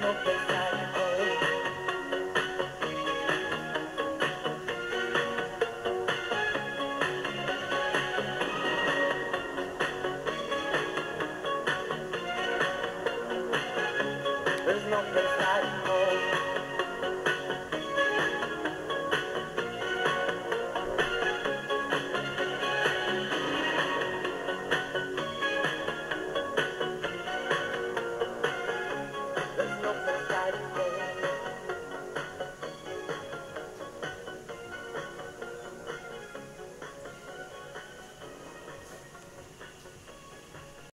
smoking.